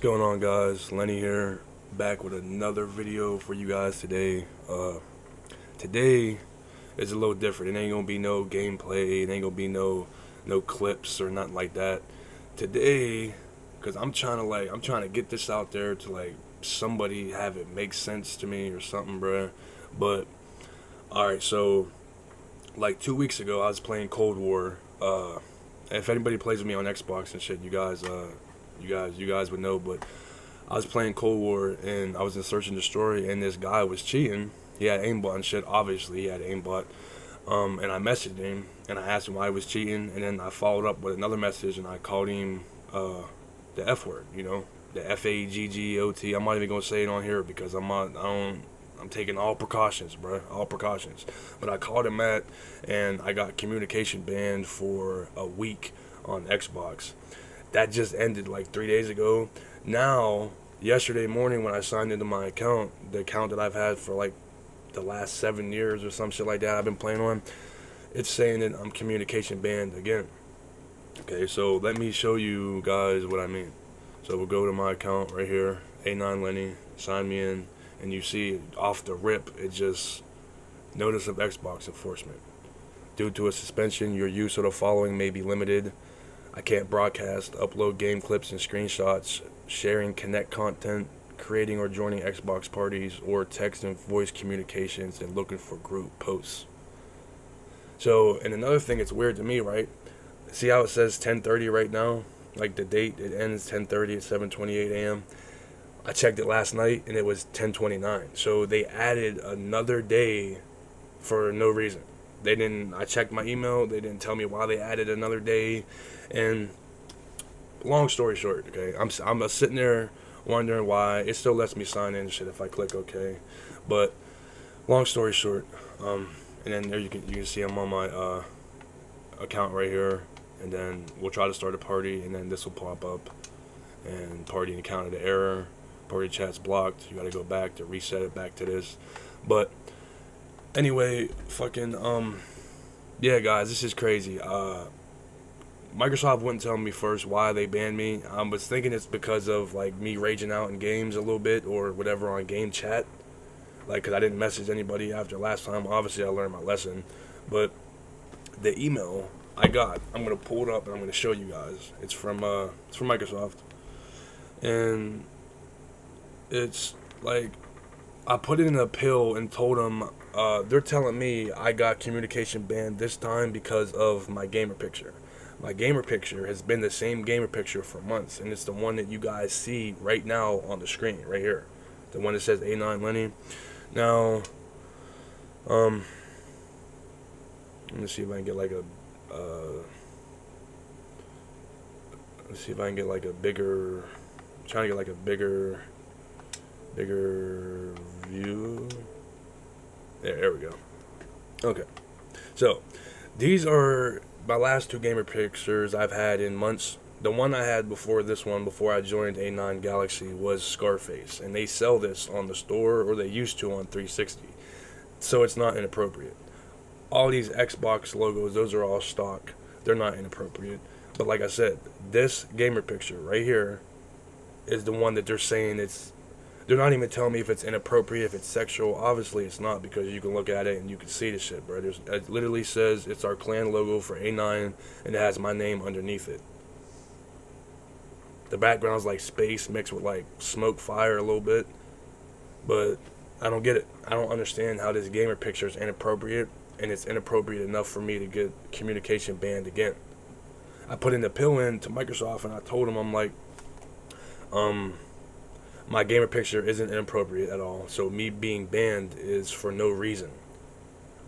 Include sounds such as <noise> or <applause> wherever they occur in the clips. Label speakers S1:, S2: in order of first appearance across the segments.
S1: What's going on guys? Lenny here, back with another video for you guys today. Uh, today is a little different. It ain't gonna be no gameplay, it ain't gonna be no no clips or nothing like that. Today, cause I'm trying to like, I'm trying to get this out there to like somebody have it make sense to me or something, bruh. But, alright, so like two weeks ago I was playing Cold War. Uh, if anybody plays with me on Xbox and shit, you guys, uh, you guys, you guys would know. But I was playing Cold War and I was in Search and Destroy, and this guy was cheating. He had aimbot and shit. Obviously, he had aimbot. Um, and I messaged him and I asked him why he was cheating, and then I followed up with another message and I called him uh, the F word, you know, the F A G G O T. I'm not even gonna say it on here because I'm not. I don't. I'm taking all precautions, bro. All precautions. But I called him at, and I got communication banned for a week on Xbox. That just ended like three days ago. Now, yesterday morning when I signed into my account, the account that I've had for like the last seven years or some shit like that, I've been playing on. It's saying that I'm communication banned again. Okay, so let me show you guys what I mean. So we'll go to my account right here, A9 Lenny, sign me in and you see off the rip, it just notice of Xbox enforcement. Due to a suspension, your use of the following may be limited. I can't broadcast, upload game clips and screenshots, sharing Kinect content, creating or joining Xbox parties, or text and voice communications and looking for group posts. So, and another thing, it's weird to me, right? See how it says 10:30 right now? Like the date, it ends 10:30 at 7:28 a.m. I checked it last night and it was 1029. So they added another day for no reason. They didn't I checked my email, they didn't tell me why they added another day and long story short, okay. I'm I'm sitting there wondering why it still lets me sign in shit if I click okay. But long story short, um and then there you can you can see I'm on my uh account right here and then we'll try to start a party and then this will pop up and party encountered an error party chat's blocked. You gotta go back to reset it back to this. But anyway, fucking um, yeah, guys, this is crazy. Uh, Microsoft wouldn't tell me first why they banned me. I was thinking it's because of like me raging out in games a little bit or whatever on game chat. Like, cause I didn't message anybody after last time. Obviously, I learned my lesson. But the email I got, I'm gonna pull it up and I'm gonna show you guys. It's from uh, it's from Microsoft, and it's like I put in a pill and told them uh, they're telling me I got communication banned this time because of my gamer picture. My gamer picture has been the same gamer picture for months, and it's the one that you guys see right now on the screen, right here, the one that says A9 Lenny. Now, um, let me see if I can get like a, uh, let's see if I can get like a bigger, I'm trying to get like a bigger bigger view. There, there we go. Okay. So, these are my last two gamer pictures I've had in months. The one I had before this one, before I joined A9 Galaxy, was Scarface. And they sell this on the store, or they used to on 360. So it's not inappropriate. All these Xbox logos, those are all stock. They're not inappropriate. But like I said, this gamer picture right here is the one that they're saying it's they're not even telling me if it's inappropriate, if it's sexual. Obviously, it's not because you can look at it and you can see the shit, bro. There's, it literally says it's our clan logo for A9 and it has my name underneath it. The background's like space mixed with like smoke fire a little bit. But I don't get it. I don't understand how this gamer picture is inappropriate and it's inappropriate enough for me to get communication banned again. I put in the pill in to Microsoft and I told them I'm like, um, my gamer picture isn't inappropriate at all. So me being banned is for no reason.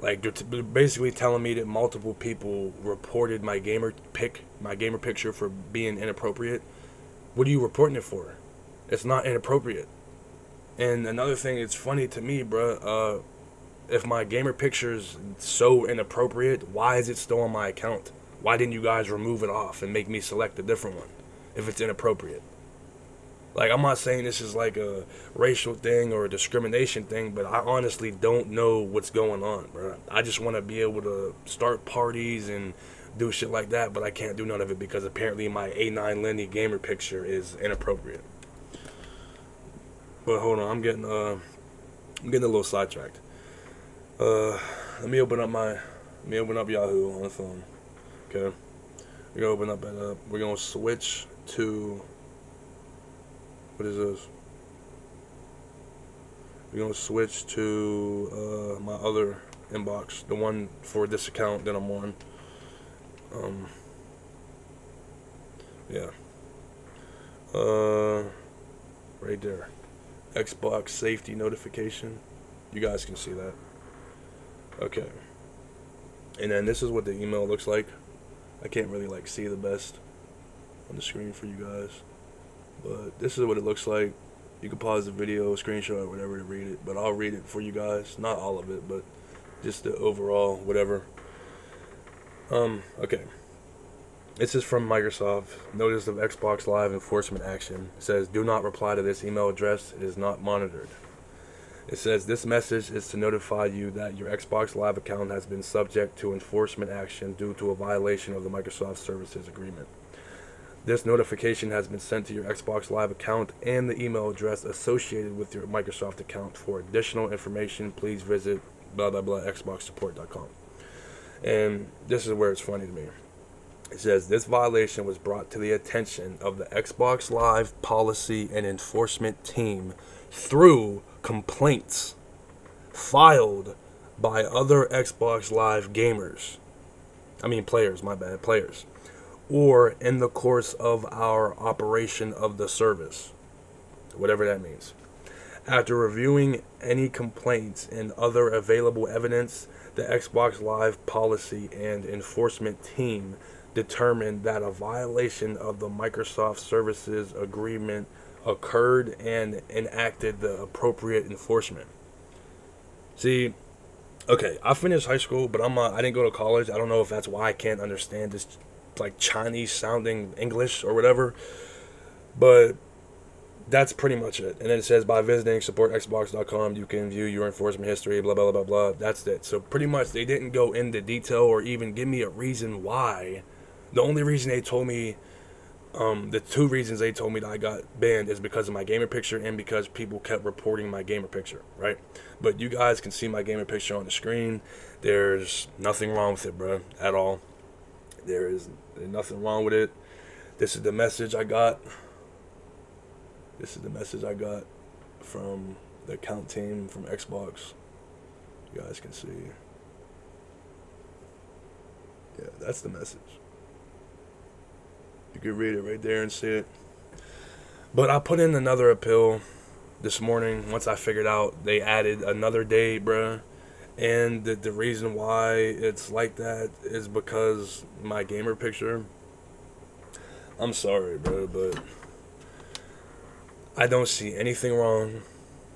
S1: Like they're, basically telling me that multiple people reported my gamer pic, my gamer picture for being inappropriate. What are you reporting it for? It's not inappropriate. And another thing, it's funny to me, bro. Uh, if my gamer picture is so inappropriate, why is it still on my account? Why didn't you guys remove it off and make me select a different one if it's inappropriate? Like I'm not saying this is like a racial thing or a discrimination thing, but I honestly don't know what's going on, bro. I just want to be able to start parties and do shit like that, but I can't do none of it because apparently my A9 Lenny gamer picture is inappropriate. But hold on, I'm getting uh, I'm getting a little sidetracked. Uh, let me open up my, let me open up Yahoo on the phone. Okay, we're gonna open up and uh, we're gonna switch to. What is this? We're gonna switch to uh, my other inbox, the one for this account that I'm on. Um, yeah. Uh, right there. Xbox safety notification. You guys can see that. Okay. And then this is what the email looks like. I can't really like see the best on the screen for you guys. But this is what it looks like. You can pause the video, screenshot, whatever to read it. But I'll read it for you guys. Not all of it, but just the overall whatever. Um, okay. This is from Microsoft. Notice of Xbox Live enforcement action. It says, do not reply to this email address. It is not monitored. It says, this message is to notify you that your Xbox Live account has been subject to enforcement action due to a violation of the Microsoft Services Agreement. This notification has been sent to your Xbox Live account and the email address associated with your Microsoft account. For additional information, please visit blah blah blah xboxsupport.com. And this is where it's funny to me. It says this violation was brought to the attention of the Xbox Live policy and enforcement team through complaints filed by other Xbox Live gamers. I mean, players, my bad, players. Or in the course of our operation of the service. Whatever that means. After reviewing any complaints and other available evidence, the Xbox Live policy and enforcement team determined that a violation of the Microsoft Services Agreement occurred and enacted the appropriate enforcement. See, okay, I finished high school, but I'm I didn't go to college. I don't know if that's why I can't understand this like Chinese sounding English or whatever. But that's pretty much it. And then it says by visiting supportxbox.com, you can view your enforcement history, blah, blah, blah, blah, blah. That's it. So pretty much they didn't go into detail or even give me a reason why the only reason they told me, um, the two reasons they told me that I got banned is because of my gamer picture and because people kept reporting my gamer picture, right? But you guys can see my gamer picture on the screen. There's nothing wrong with it, bro, at all. There is nothing wrong with it. This is the message I got. This is the message I got from the account team from Xbox. You guys can see. Yeah, that's the message. You can read it right there and see it. But I put in another appeal this morning once I figured out they added another day, bruh. And the, the reason why it's like that is because my gamer picture. I'm sorry, bro, but I don't see anything wrong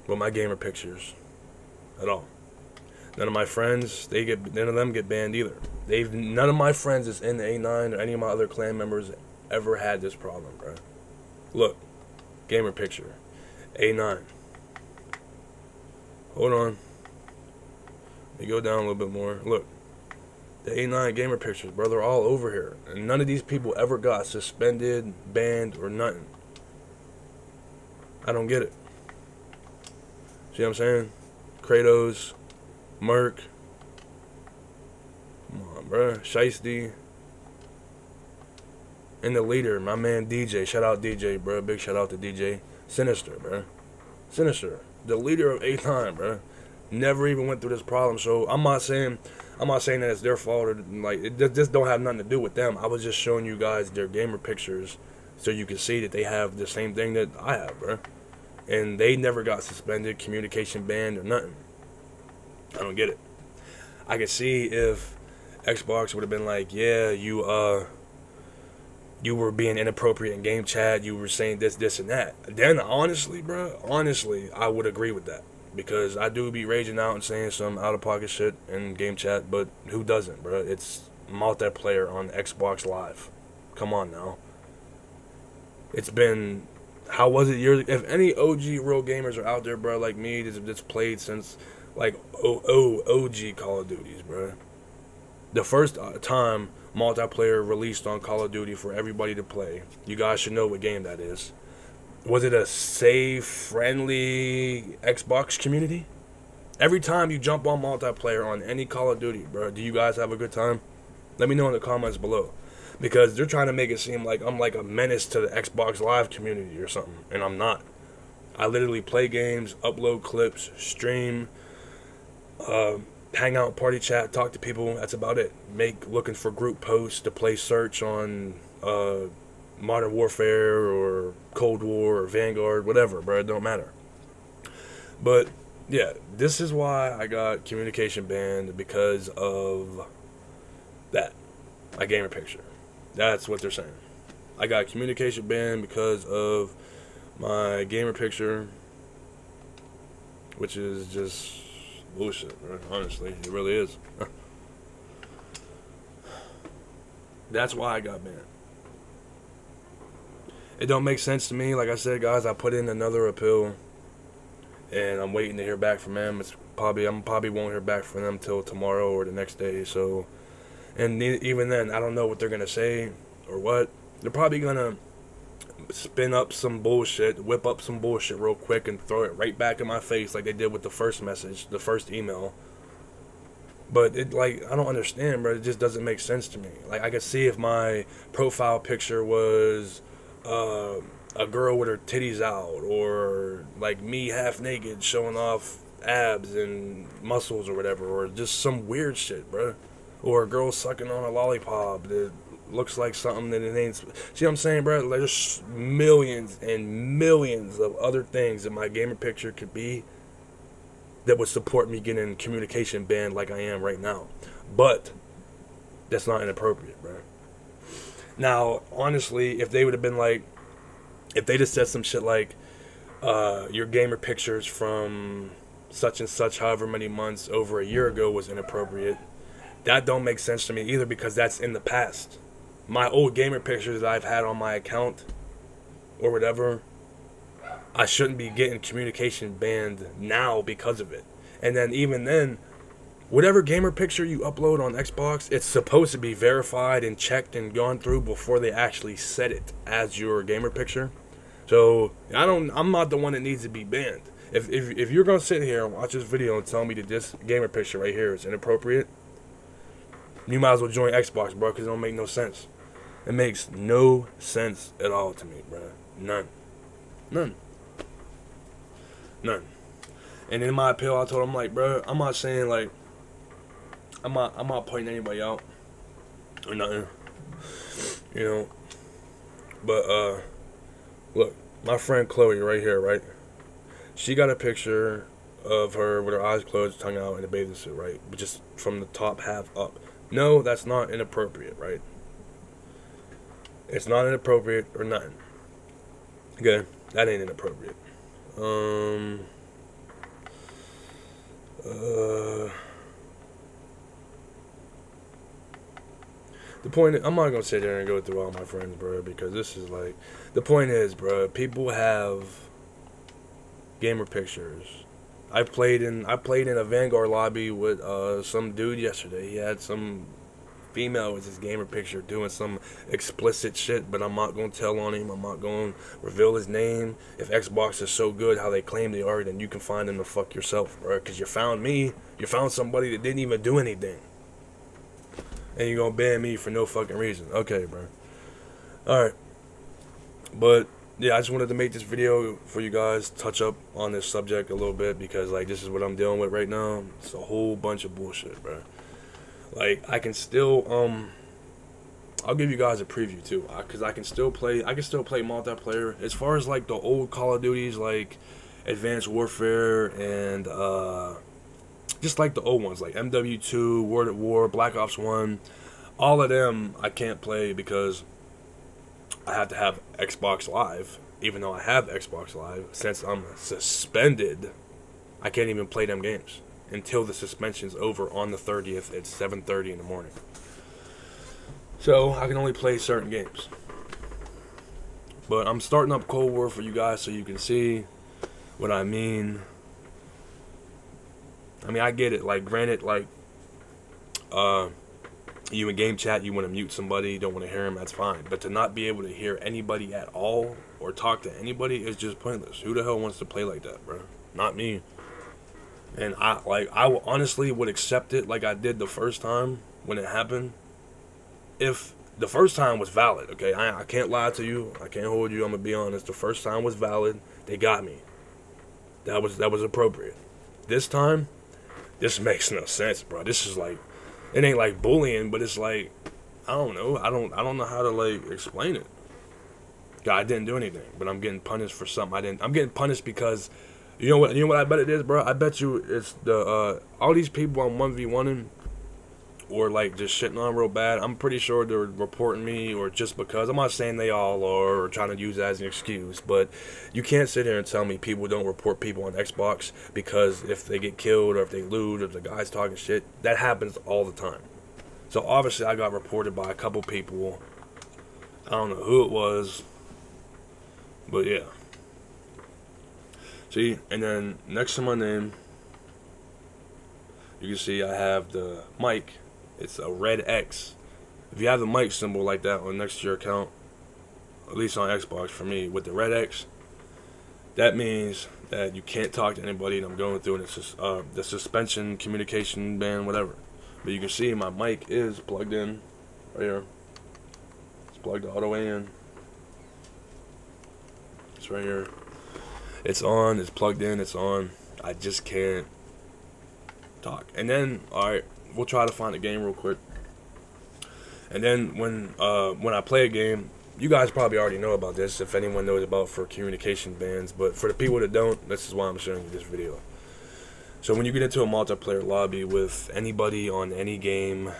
S1: with my gamer pictures at all. None of my friends, they get none of them get banned either. They've none of my friends is in the A9 or any of my other clan members ever had this problem, bro. Look, gamer picture, A9. Hold on. Me go down a little bit more. Look, the A9 gamer pictures, bro, they're all over here. And none of these people ever got suspended, banned, or nothing. I don't get it. See what I'm saying? Kratos, Merc. Come on, bro. Shiesty. And the leader, my man DJ. Shout out DJ, bro. Big shout out to DJ. Sinister, bro. Sinister. The leader of A9, bro. Never even went through this problem. So I'm not saying I'm not saying that it's their fault or like it just don't have nothing to do with them. I was just showing you guys their gamer pictures so you can see that they have the same thing that I have, bro. And they never got suspended, communication banned, or nothing. I don't get it. I could see if Xbox would have been like, yeah, you uh you were being inappropriate in game chat, you were saying this, this, and that. Then, honestly, bro, honestly, I would agree with that because I do be raging out and saying some out of pocket shit in game chat, but who doesn't, bro? It's multiplayer on Xbox Live. Come on now. It's been how was it years? If any OG real gamers are out there, bro, like me, that's, that's played since like oh, oh OG Call of Duties, bro. The first uh, time multiplayer released on Call of Duty for everybody to play. You guys should know what game that is. Was it a safe, friendly Xbox community? Every time you jump on multiplayer on any Call of Duty, bro, do you guys have a good time? Let me know in the comments below. Because they're trying to make it seem like I'm like a menace to the Xbox Live community or something, and I'm not. I literally play games, upload clips, stream, uh, hang out, party chat, talk to people. That's about it. Make looking for group posts to play search on uh, Modern Warfare or Cold War or Vanguard, whatever, bro. It don't matter. But yeah, this is why I got communication banned because of that. My gamer picture. That's what they're saying. I got communication banned because of my gamer picture, which is just bullshit, honestly. It really is. <laughs> That's why I got banned. It don't make sense to me. Like I said, guys, I put in another appeal, and I'm waiting to hear back from them. It's probably I'm probably won't hear back from them till tomorrow or the next day. So, and even then, I don't know what they're gonna say or what. They're probably gonna spin up some bullshit, whip up some bullshit real quick, and throw it right back in my face like they did with the first message, the first email. But it like I don't understand, bro. It just doesn't make sense to me. Like I could see if my profile picture was uh, a girl with her titties out, or like me half naked showing off abs and muscles or whatever, or just some weird shit, bro. Or a girl sucking on a lollipop that looks like something that it ain't. See what I'm saying, bro? There's millions and millions of other things that my gamer picture could be that would support me getting communication banned like I am right now. But that's not inappropriate, bro. Now, honestly, if they would have been like, if they just said some shit like, uh, your gamer pictures from such and such, however many months over a year ago was inappropriate, that don't make sense to me either because that's in the past. My old gamer pictures that I've had on my account or whatever, I shouldn't be getting communication banned now because of it. And then even then, whatever gamer picture you upload on Xbox, it's supposed to be verified and checked and gone through before they actually set it as your gamer picture. So I don't. I'm not the one that needs to be banned. If if, if you're gonna sit here and watch this video and tell me that this gamer picture right here is inappropriate, you might as well join Xbox, bro, because it don't make no sense. It makes no sense at all to me, bro. None. None. None. And in my appeal, I told him like, bro, I'm not saying like I'm not I'm not pointing anybody out or nothing. You know. But uh look, my friend Chloe right here, right? She got a picture of her with her eyes closed, tongue out in a bathing suit, right? But just from the top half up. No, that's not inappropriate, right? It's not inappropriate or nothing. Okay, that ain't inappropriate. Um uh the point I'm not gonna sit there and go through all my friends, bro, because this is like the point is, bro, people have gamer pictures. I played in I played in a Vanguard lobby with uh, some dude yesterday. He had some female with his gamer picture doing some explicit shit, but I'm not gonna tell on him. I'm not gonna reveal his name. If Xbox is so good how they claim they are, then you can find them to fuck yourself, bro. Cause you found me. You found somebody that didn't even do anything and you're gonna ban me for no fucking reason. Okay, bro. Alright. But yeah, I just wanted to make this video for you guys, touch up on this subject a little bit because like this is what I'm dealing with right now. It's a whole bunch of bullshit, bro. Like I can still um I'll give you guys a preview too, because I can still play. I can still play multiplayer. As far as like the old Call of Duties, like Advanced Warfare and uh, just like the old ones, like MW2, World at War, Black Ops 1, all of them I can't play because I have to have Xbox Live. Even though I have Xbox Live, since I'm suspended, I can't even play them games until the suspension's over on the 30th at 7:30 in the morning. So I can only play certain games. But I'm starting up Cold War for you guys so you can see what I mean I mean, I get it. Like, granted, like, uh, you in game chat, you want to mute somebody, don't want to hear them, that's fine. But to not be able to hear anybody at all, or or talk to anybody is just pointless. Who the hell wants to play like that, bro? Not me. And I like I honestly would accept it like I did the first time when it happened. If the first time was valid, okay, I, I can't lie to you. I can't hold you. I'm gonna be honest. The first time was valid. They got me. That was that was appropriate. This time, this makes no sense, bro. This is like, it ain't like bullying, but it's like, I don't know. I don't I don't know how to like explain it. God, I didn't do anything, but I'm getting punished for something I didn't. I'm getting punished because, you know what? You know what I bet it is, bro. I bet you it's the uh, all these people I'm one v oneing or like just shitting on real bad. I'm pretty sure they're reporting me or just because. I'm not saying they all are or trying to use that as an excuse, but you can't sit here and tell me people don't report people on Xbox because if they get killed or if they lose or the guy's talking shit, that happens all the time. So obviously I got reported by a couple people. I don't know who it was, but yeah. See, and then next to my name, you can see I have the mic it's a red X. If you have the mic symbol like that on next to your account, at least on Xbox for me, with the red X, that means that you can't talk to anybody and I'm going through and it's just uh, the suspension, communication ban, whatever. But you can see my mic is plugged in right here. It's plugged all the way in. It's right here. It's on, it's plugged in, it's on. I just can't talk. And then, alright, we'll try to find a game real quick. And then when uh, when I play a game, you guys probably already know about this if anyone knows about for communication bans. But for the people that don't, this is why I'm showing you this video. So when you get into a multiplayer lobby with anybody on any game,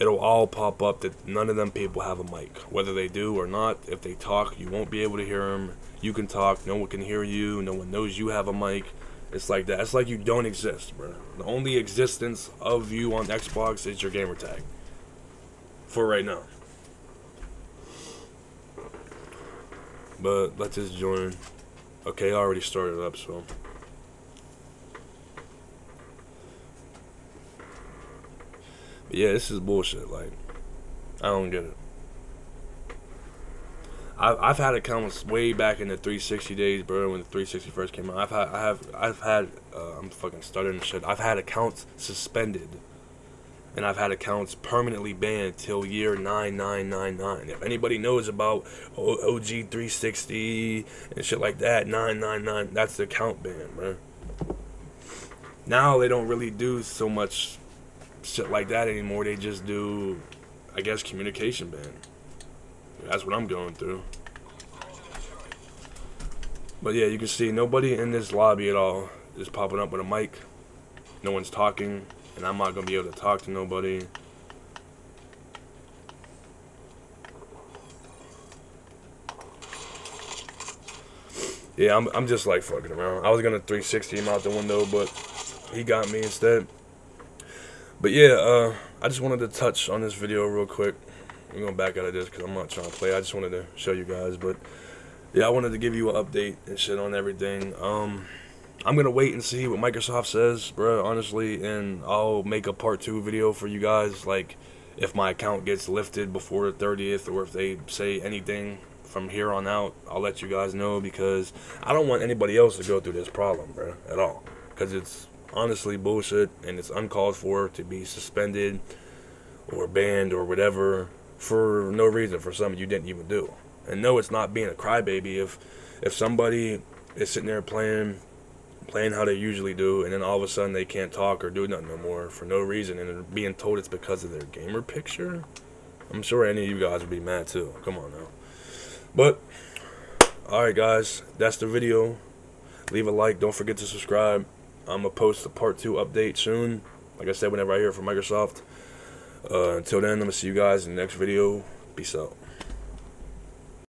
S1: it'll all pop up that none of them people have a mic. Whether they do or not, if they talk, you won't be able to hear them. You can talk, no one can hear you, no one knows you have a mic. It's like that. It's like you don't exist, bro. The only existence of you on Xbox is your gamer tag. For right now. But let's just join. Okay, I already started up, so. But yeah, this is bullshit. Like, I don't get it. I've, I've had accounts way back in the 360 days, bro. When the 360 first came out, I've had I have I've had uh, I'm fucking stuttering shit. I've had accounts suspended, and I've had accounts permanently banned till year 9999. If anybody knows about OG 360 and shit like that, 999, that's the account ban, bro. Now they don't really do so much shit like that anymore. They just do, I guess, communication ban. That's what I'm going through. But yeah, you can see nobody in this lobby at all is popping up with a mic. No one's talking, and I'm not going to be able to talk to nobody. Yeah, I'm, I'm just like fucking around. I was going to 360 him out the window, but he got me instead. But yeah, uh, I just wanted to touch on this video real quick. I'm gonna back out of this because I'm not trying to play. I just wanted to show you guys. But yeah, I wanted to give you an update and shit on everything. Um, I'm going to wait and see what Microsoft says, bro, honestly. And I'll make a part two video for you guys. Like, if my account gets lifted before the 30th or if they say anything from here on out, I'll let you guys know because I don't want anybody else to go through this problem, bro, at all. Because it's honestly bullshit and it's uncalled for to be suspended or banned or whatever for no reason for something you didn't even do. And no, it's not being a crybaby if if somebody is sitting there playing playing how they usually do, and then all of a sudden they can't talk or do nothing no more for no reason, and being told it's because of their gamer picture. I'm sure any of you guys would be mad too. Come on now. But alright guys, that's the video. Leave a like, don't forget to subscribe. I'm gonna post a part two update soon. Like I said, whenever I hear from Microsoft. Uh, until then, I'm going to see you guys in the next video. Peace out.